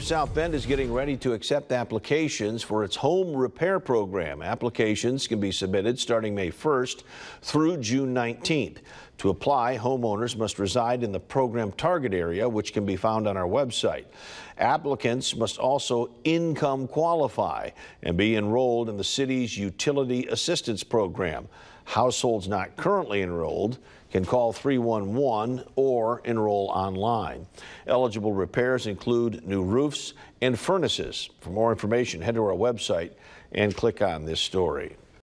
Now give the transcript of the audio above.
South Bend is getting ready to accept applications for its home repair program. Applications can be submitted starting May 1st through June 19th. To apply, homeowners must reside in the program target area, which can be found on our website. Applicants must also income qualify and be enrolled in the city's utility assistance program. Households not currently enrolled can call 311 or enroll online. Eligible repairs include new roofs and furnaces. For more information, head to our website and click on this story.